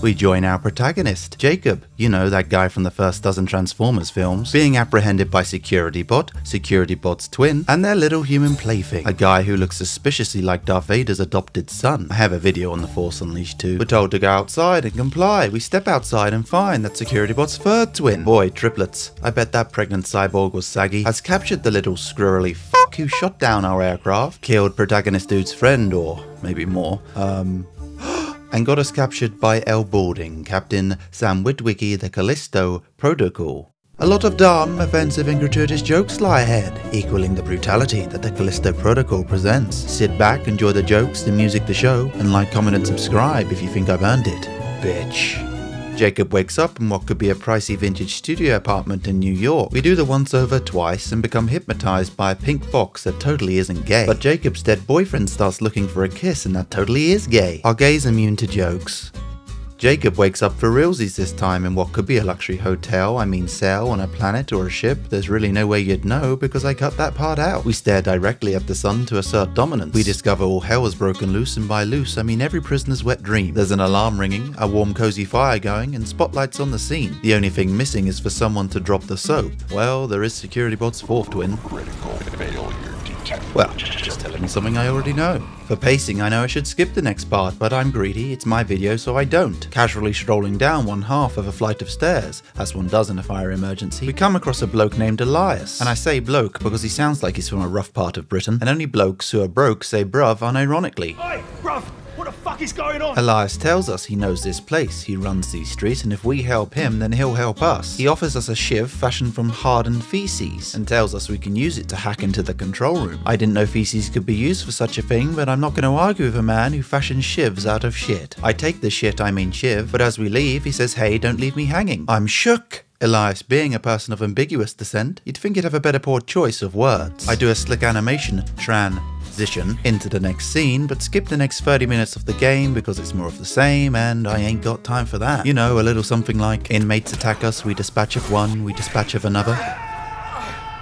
We join our protagonist, Jacob, you know, that guy from the first dozen Transformers films, being apprehended by Security Bot, Security Bot's twin, and their little human plaything, a guy who looks suspiciously like Darth Vader's adopted son. I have a video on the Force Unleashed too. We're told to go outside and comply. We step outside and find that Security Bot's third twin, boy, triplets. I bet that pregnant cyborg was saggy, has captured the little squirrely fuck who shot down our aircraft, killed protagonist dude's friend, or maybe more. Um, and got us captured by L. Boarding, Captain Sam Witwicky, the Callisto Protocol. A lot of dumb, offensive, and gratuitous jokes lie ahead, equaling the brutality that the Callisto Protocol presents. Sit back, enjoy the jokes, the music, the show, and like, comment, and subscribe if you think I've earned it. Bitch. Jacob wakes up in what could be a pricey vintage studio apartment in New York. We do the once over twice and become hypnotized by a pink box that totally isn't gay. But Jacob's dead boyfriend starts looking for a kiss and that totally is gay. Are gays immune to jokes? Jacob wakes up for realsies this time in what could be a luxury hotel, I mean cell on a planet or a ship. There's really no way you'd know because I cut that part out. We stare directly at the sun to assert dominance. We discover all hell has broken loose and by loose I mean every prisoner's wet dream. There's an alarm ringing, a warm cozy fire going and spotlights on the scene. The only thing missing is for someone to drop the soap. Well, there is Security Bot's fourth twin. Critical failure. Well, just telling me something I already know. For pacing, I know I should skip the next part, but I'm greedy, it's my video, so I don't. Casually strolling down one half of a flight of stairs, as one does in a fire emergency, we come across a bloke named Elias. And I say bloke because he sounds like he's from a rough part of Britain, and only blokes who are broke say bruv unironically. Hey, bruv, fuck is going on? Elias tells us he knows this place, he runs these streets, and if we help him, then he'll help us. He offers us a shiv fashioned from hardened feces, and tells us we can use it to hack into the control room. I didn't know feces could be used for such a thing, but I'm not going to argue with a man who fashions shivs out of shit. I take the shit, I mean shiv, but as we leave, he says, hey, don't leave me hanging. I'm shook. Elias, being a person of ambiguous descent, you'd think he'd have a better poor choice of words. I do a slick animation, transition, into the next scene, but skip the next 30 minutes of the game because it's more of the same and I ain't got time for that. You know, a little something like inmates attack us, we dispatch of one, we dispatch of another.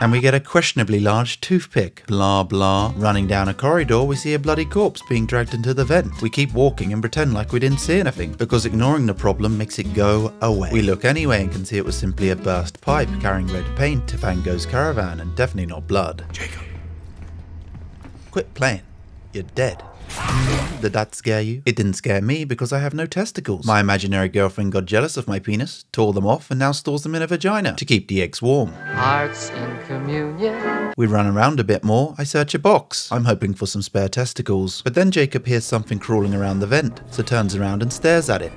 And we get a questionably large toothpick. Blah blah. Running down a corridor, we see a bloody corpse being dragged into the vent. We keep walking and pretend like we didn't see anything, because ignoring the problem makes it go away. We look anyway and can see it was simply a burst pipe carrying red paint to Van Gogh's caravan and definitely not blood. Jacob. Quit playing. You're dead. Did that scare you? It didn't scare me because I have no testicles. My imaginary girlfriend got jealous of my penis, tore them off, and now stores them in a vagina to keep the eggs warm. Hearts in communion. We run around a bit more. I search a box. I'm hoping for some spare testicles. But then Jacob hears something crawling around the vent, so turns around and stares at it.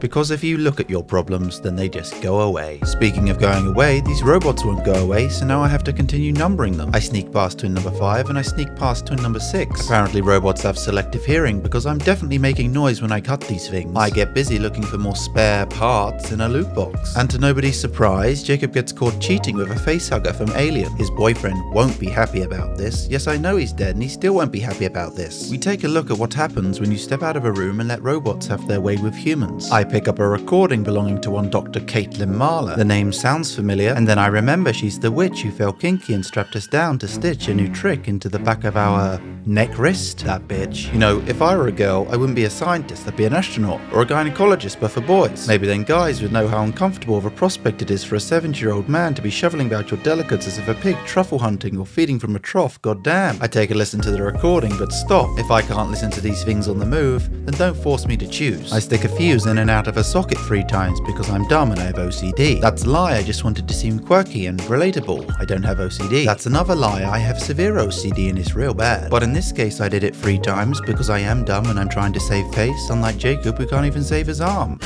Because if you look at your problems, then they just go away. Speaking of going away, these robots won't go away, so now I have to continue numbering them. I sneak past twin number 5 and I sneak past twin number 6. Apparently robots have selective hearing because I'm definitely making noise when I cut these things. I get busy looking for more spare parts in a loot box. And to nobody's surprise, Jacob gets caught cheating with a facehugger from Alien. His boyfriend won't be happy about this. Yes, I know he's dead and he still won't be happy about this. We take a look at what happens when you step out of a room and let robots have their way with humans. I pick up a recording belonging to one Dr. Caitlin Mahler. The name sounds familiar, and then I remember she's the witch who fell kinky and strapped us down to stitch a new trick into the back of our neck wrist. That bitch. You know, if I were a girl, I wouldn't be a scientist, I'd be an astronaut or a gynecologist, but for boys. Maybe then guys would know how uncomfortable of a prospect it is for a 70 year old man to be shoveling about your delicates as if a pig truffle hunting or feeding from a trough. God damn. I take a listen to the recording, but stop. If I can't listen to these things on the move, then don't force me to choose. I stick a fuse in and out of a socket three times because I'm dumb and I have OCD. That's a lie, I just wanted to seem quirky and relatable. I don't have OCD. That's another lie, I have severe OCD and it's real bad. But in this case, I did it three times because I am dumb and I'm trying to save face, unlike Jacob who can't even save his arm.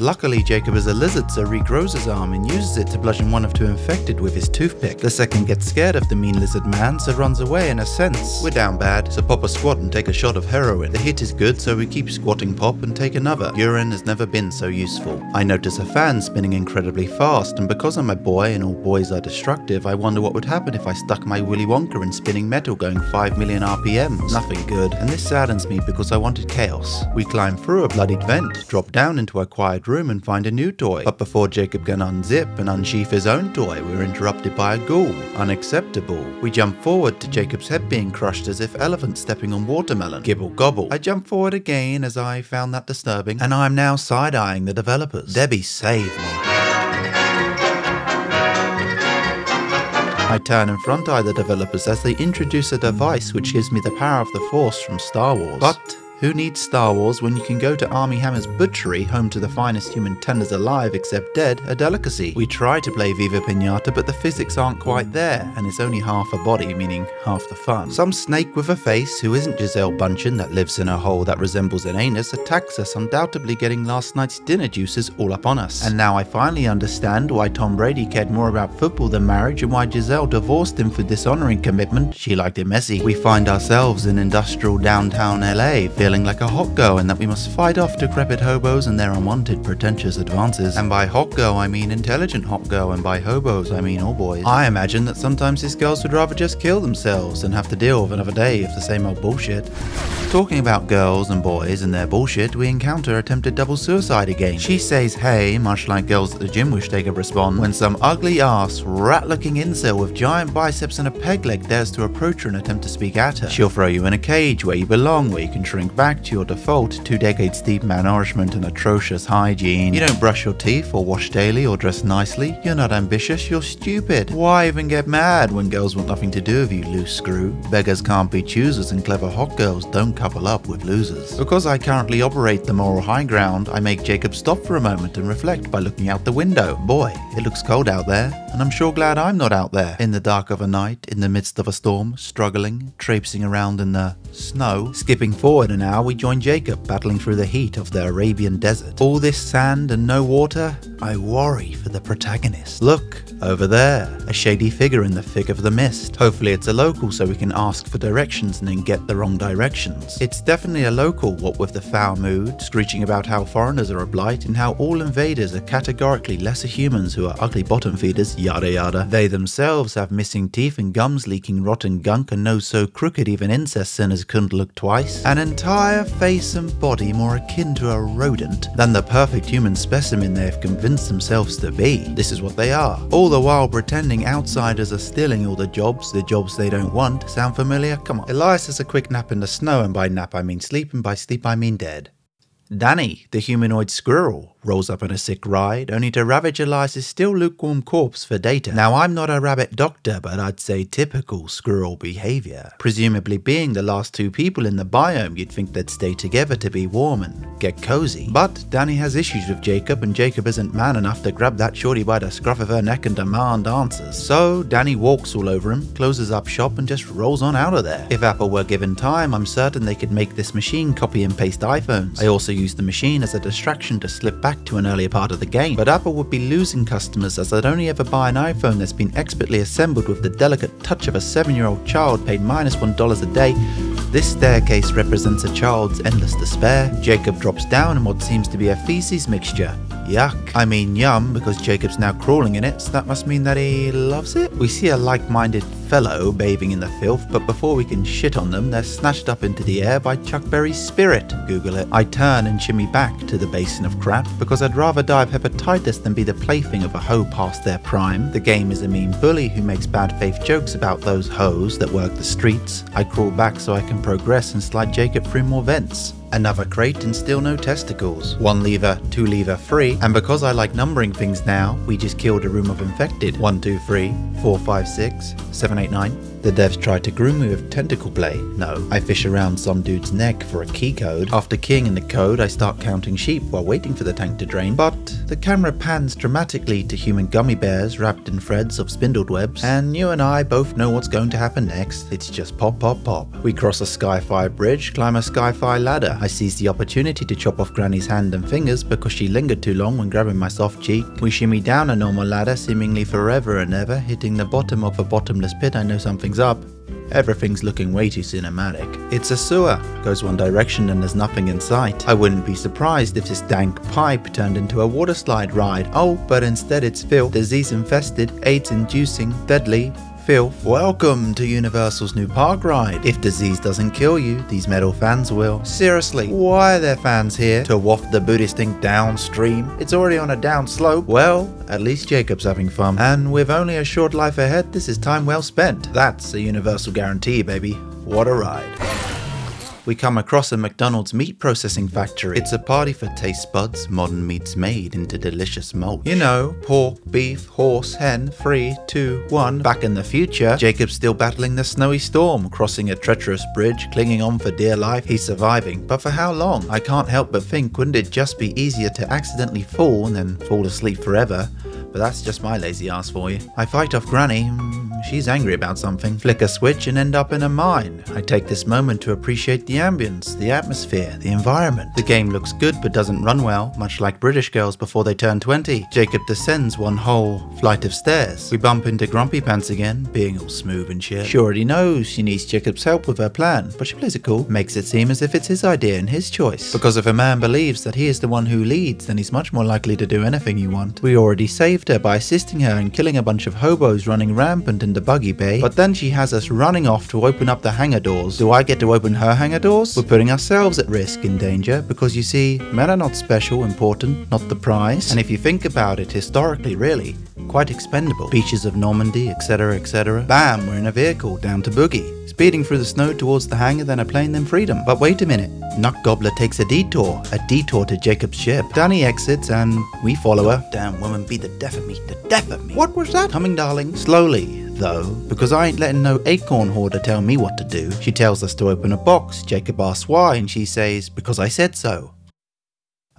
Luckily, Jacob is a lizard, so regrows his arm and uses it to bludgeon one of two infected with his toothpick. The second gets scared of the mean lizard man, so runs away in a sense. We're down bad, so pop a squat and take a shot of heroin. The hit is good, so we keep squatting pop and take another. Urine has never been so useful. I notice a fan spinning incredibly fast, and because I'm a boy and all boys are destructive, I wonder what would happen if I stuck my Willy Wonka in spinning metal going 5 million RPMs. Nothing good, and this saddens me because I wanted chaos. We climb through a bloodied vent, drop down into a quiet room and find a new toy. But before Jacob can unzip and unsheath his own toy, we're interrupted by a ghoul. Unacceptable. We jump forward to Jacob's head being crushed as if elephants stepping on watermelon. Gibble gobble. I jump forward again as I found that disturbing, and I'm now side-eyeing the developers. Debbie, save me. I turn and front eye the developers as they introduce a device which gives me the power of the Force from Star Wars. But who needs Star Wars when you can go to Armie Hammer's butchery, home to the finest human tenders alive except dead, a delicacy? We try to play Viva Pinata, but the physics aren't quite there, and it's only half a body, meaning half the fun. Some snake with a face, who isn't Gisele Bündchen that lives in a hole that resembles an anus, attacks us, undoubtedly getting last night's dinner juices all up on us. And now I finally understand why Tom Brady cared more about football than marriage, and why Gisele divorced him for dishonoring commitment. She liked it messy. We find ourselves in industrial downtown LA, like a hot girl and that we must fight off decrepit hobos and their unwanted pretentious advances. And by hot girl I mean intelligent hot girl and by hobos I mean all boys. I imagine that sometimes these girls would rather just kill themselves than have to deal with another day of the same old bullshit. Talking about girls and boys and their bullshit, we encounter attempted double suicide again. She says hey, much like girls at the gym wish they could respond, when some ugly ass, rat looking incel with giant biceps and a peg leg dares to approach her and attempt to speak at her. She'll throw you in a cage where you belong, where you can shrink back to your default two decades deep malnourishment and atrocious hygiene. You don't brush your teeth or wash daily or dress nicely. You're not ambitious, you're stupid. Why even get mad when girls want nothing to do with you, loose screw? Beggars can't be choosers and clever hot girls don't couple up with losers. Because I currently operate the moral high ground, I make Jacob stop for a moment and reflect by looking out the window. Boy, it looks cold out there, and I'm sure glad I'm not out there. In the dark of a night, in the midst of a storm, struggling, traipsing around in the snow. Skipping forward an hour, we join Jacob battling through the heat of the Arabian desert. All this sand and no water? I worry for the protagonist. Look, over there, a shady figure in the thick of the mist. Hopefully it's a local so we can ask for directions and then get the wrong directions. It's definitely a local, what with the foul mood, screeching about how foreigners are a blight and how all invaders are categorically lesser humans who are ugly bottom feeders, yada yada. They themselves have missing teeth and gums leaking rotten gunk and nose so crooked even incest sinners couldn't look twice. An entire face and body more akin to a rodent than the perfect human specimen they have convinced themselves to be. This is what they are. All the while pretending outsiders are stealing all the jobs, the jobs they don't want. Sound familiar? Come on. Elias has a quick nap in the snow, and by nap I mean sleep, and by sleep I mean dead. Dani, the humanoid squirrel, rolls up on a sick ride, only to ravage Elias's still lukewarm corpse for data. Now, I'm not a rabbit doctor, but I'd say typical squirrel behavior. Presumably, being the last two people in the biome, you'd think they'd stay together to be warm and get cozy. But Dani has issues with Jacob, and Jacob isn't man enough to grab that shorty by the scruff of her neck and demand answers. So, Dani walks all over him, closes up shop, and just rolls on out of there. If Apple were given time, I'm certain they could make this machine copy and paste iPhones. I also use the machine as a distraction to slip back to an earlier part of the game, but Apple would be losing customers as they'd only ever buy an iPhone that's been expertly assembled with the delicate touch of a 7 year old child paid minus 1 a day. This staircase represents a child's endless despair. Jacob drops down in what seems to be a feces mixture. Yuck. I mean yum because Jacob's now crawling in it, so that must mean that he loves it? We see a like-minded fellow bathing in the filth, but before we can shit on them, they're snatched up into the air by Chuck Berry's spirit. Google it. I turn and shimmy back to the basin of crap because I'd rather die of hepatitis than be the plaything of a hoe past their prime. The game is a mean bully who makes bad faith jokes about those hoes that work the streets. I crawl back so I can progress and slide Jacob through more vents. Another crate and still no testicles. One lever, two lever, three, And because I like numbering things now, we just killed a room of infected. One, two, three, four, five, six, seven, eight, nine. The devs tried to groom me with tentacle play. No, I fish around some dude's neck for a key code. After keying in the code, I start counting sheep while waiting for the tank to drain. But the camera pans dramatically to human gummy bears wrapped in threads of spindled webs, and you and I both know what's going to happen next. It's just pop, pop, pop. We cross a Skyfire bridge, climb a Skyfire ladder. I seize the opportunity to chop off Granny's hand and fingers because she lingered too long when grabbing my soft cheek. We shimmy down a normal ladder, seemingly forever and ever, hitting the bottom of a bottomless pit. I know something's up. Everything's looking way too cinematic. It's a sewer, goes one direction and there's nothing in sight. I wouldn't be surprised if this dank pipe turned into a water slide ride. Oh, but instead it's filled, disease infested, AIDS inducing, deadly, filth, welcome to Universal's new park ride. If disease doesn't kill you, these metal fans will. Seriously, why are there fans here? To waft the booty stink downstream? It's already on a down slope. Well, at least Jacob's having fun. And with only a short life ahead, this is time well spent. That's a Universal guarantee, baby. What a ride we come across a McDonald's meat processing factory. It's a party for taste buds, modern meats made into delicious mulch. You know, pork, beef, horse, hen, three, two, one. Back in the future, Jacob's still battling the snowy storm, crossing a treacherous bridge, clinging on for dear life. He's surviving, but for how long? I can't help but think, wouldn't it just be easier to accidentally fall and then fall asleep forever? But that's just my lazy ass for you. I fight off Granny. Mm, she's angry about something. Flick a switch and end up in a mine. I take this moment to appreciate the ambience, the atmosphere, the environment. The game looks good but doesn't run well, much like British girls before they turn 20. Jacob descends one whole flight of stairs. We bump into Grumpy Pants again, being all smooth and shit. She already knows she needs Jacob's help with her plan, but she plays it cool, makes it seem as if it's his idea and his choice. Because if a man believes that he is the one who leads, then he's much more likely to do anything you want. We already saved saved her by assisting her in killing a bunch of hobos running rampant in the buggy bay, but then she has us running off to open up the hangar doors. Do I get to open her hangar doors? We're putting ourselves at risk in danger because you see, men are not special, important, not the prize. And if you think about it historically, really, quite expendable. Beaches of Normandy, etc., etc. Bam, we're in a vehicle down to Boogie speeding through the snow towards the hangar, then a plane, then freedom. But wait a minute. Nut Gobbler takes a detour, a detour to Jacob's ship. Dani exits and we follow her. Damn woman, be the death of me, the death of me. What was that? Coming, darling. Slowly, though, because I ain't letting no acorn hoarder tell me what to do. She tells us to open a box. Jacob asks why, and she says, because I said so.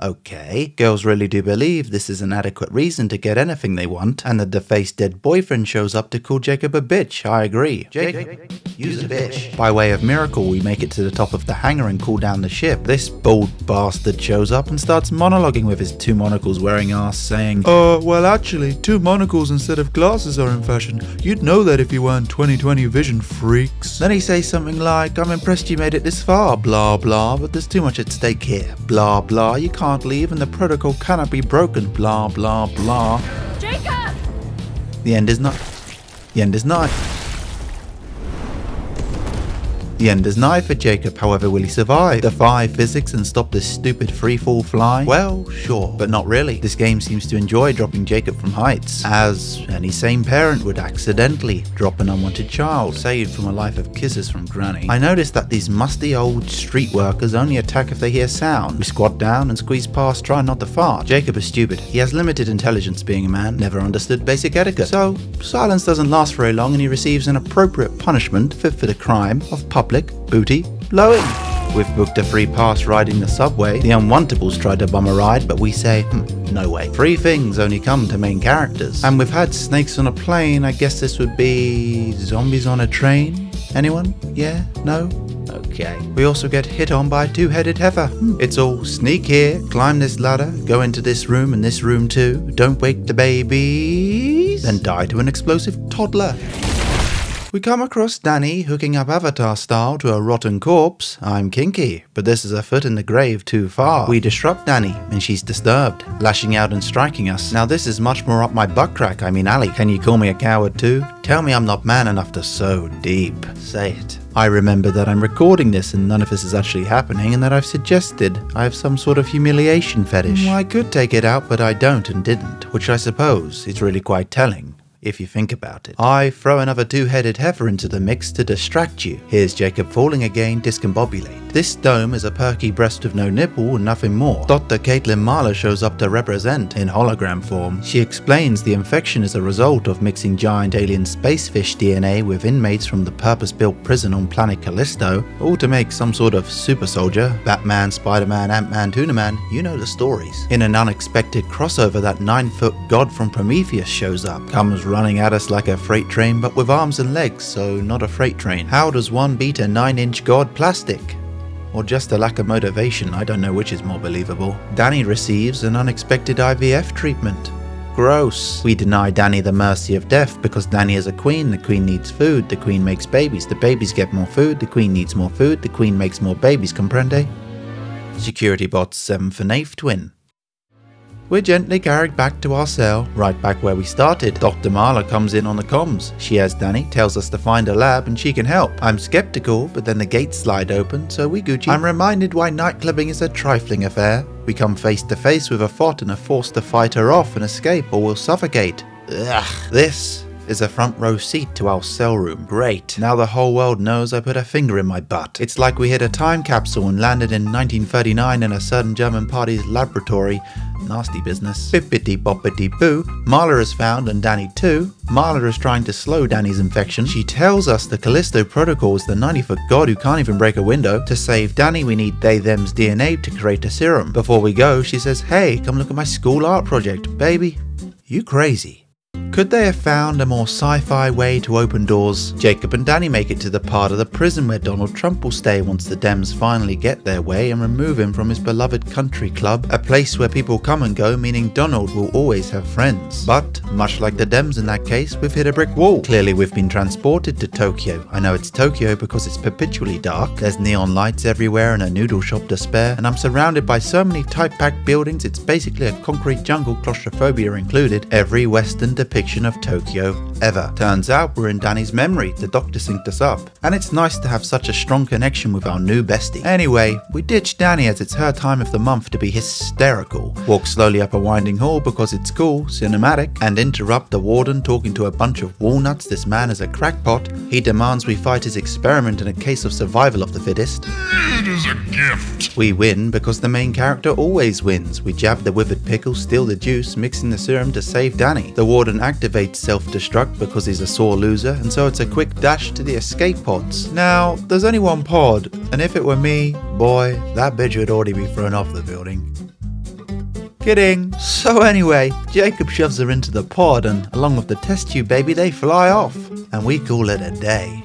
Okay, girls really do believe this is an adequate reason to get anything they want, and that the defaced dead boyfriend shows up to call Jacob a bitch. I agree. Jacob, use a bitch. By way of miracle, we make it to the top of the hangar and cool down the ship. This bold bastard shows up and starts monologuing with his two monocles wearing ass, saying, Uh, well, actually, two monocles instead of glasses are in fashion. You'd know that if you weren't 2020 vision freaks. Then he says something like, I'm impressed you made it this far, blah blah, but there's too much at stake here, blah blah. You can't can't leave and the protocol cannot be broken, blah blah blah. Jacob! The end is not. The end is not. The end is nigh for Jacob, however will he survive? Defy physics and stop this stupid freefall fly? Well, sure, but not really. This game seems to enjoy dropping Jacob from heights, as any sane parent would accidentally drop an unwanted child, saved from a life of kisses from granny. I noticed that these musty old street workers only attack if they hear sound. We squat down and squeeze past, trying not to fart. Jacob is stupid. He has limited intelligence being a man, never understood basic etiquette. So, silence doesn't last very long and he receives an appropriate punishment fit for the crime of public public, booty, blowing. We've booked a free pass riding the subway. The Unwantables tried to bum a ride, but we say, hmm, no way. Free things only come to main characters. And we've had snakes on a plane. I guess this would be zombies on a train. Anyone? Yeah? No? Okay. We also get hit on by a two-headed heifer. Hmm. It's all sneak here, climb this ladder, go into this room and this room too, don't wake the babies, then die to an explosive toddler. We come across Dani hooking up Avatar style to a rotten corpse. I'm kinky, but this is a foot in the grave too far. We disrupt Dani, and she's disturbed, lashing out and striking us. Now this is much more up my butt crack, I mean Ali. Can you call me a coward too? Tell me I'm not man enough to so deep. Say it. I remember that I'm recording this and none of this is actually happening, and that I've suggested I have some sort of humiliation fetish. I could take it out, but I don't and didn't, which I suppose is really quite telling if you think about it. I throw another two-headed heifer into the mix to distract you. Here's Jacob falling again, discombobulate. This dome is a perky breast with no nipple and nothing more. Dr. Caitlin Mahler shows up to represent in hologram form. She explains the infection is a result of mixing giant alien spacefish DNA with inmates from the purpose-built prison on planet Callisto, all to make some sort of super soldier, Batman, Spider-Man, Ant-Man, Tuna Man, you know the stories. In an unexpected crossover, that 9-foot god from Prometheus shows up, comes running at us like a freight train but with arms and legs, so not a freight train. How does one beat a 9-inch god plastic? or just a lack of motivation, I don't know which is more believable. Dani receives an unexpected IVF treatment. Gross. We deny Dani the mercy of death because Dani is a queen, the queen needs food, the queen makes babies, the babies get more food, the queen needs more food, the queen makes more babies, comprende? Security bots 7 for Nafe Twin. We're gently carried back to our cell, right back where we started. Dr. Mahler comes in on the comms. She has Dani, tells us to find a lab and she can help. I'm skeptical, but then the gates slide open, so we Gucci. I'm reminded why nightclubbing is a trifling affair. We come face to face with a fot and are forced to fight her off and escape or we'll suffocate. Ugh. This is a front row seat to our cell room. Great. Now the whole world knows I put a finger in my butt. It's like we hit a time capsule and landed in 1939 in a certain German party's laboratory. Nasty business. Bippity boppity boo. Mahler is found and Dani too. Mahler is trying to slow Dani's infection. She tells us the Callisto Protocol is the 90 foot god who can't even break a window. To save Dani, we need they them's DNA to create a serum. Before we go, she says, Hey, come look at my school art project. Baby, you crazy. Could they have found a more sci fi way to open doors? Jacob and Dani make it to the part of the prison where Donald Trump will stay once the Dems finally get their way and remove him from his beloved country club, a place where people come and go, meaning Donald will always have friends. But, much like the Dems in that case, we've hit a brick wall. Clearly, we've been transported to Tokyo. I know it's Tokyo because it's perpetually dark, there's neon lights everywhere and a noodle shop to spare, and I'm surrounded by so many tight packed buildings it's basically a concrete jungle, claustrophobia included. Every Western depiction of Tokyo ever. Turns out we're in Dani's memory, the doctor synced us up. And it's nice to have such a strong connection with our new bestie. Anyway, we ditch Dani as it's her time of the month to be hysterical. Walk slowly up a winding hall because it's cool, cinematic, and interrupt the warden talking to a bunch of walnuts. This man is a crackpot. He demands we fight his experiment in a case of survival of the fittest. It is a gift. We win because the main character always wins. We jab the withered pickle, steal the juice, mixing the serum to save Dani. The warden activates self-destruct because he's a sore loser, and so it's a quick dash to the escape pods. Now, there's only one pod, and if it were me, boy, that bitch would already be thrown off the building. Kidding. So anyway, Jacob shoves her into the pod and along with the test tube baby they fly off. And we call it a day.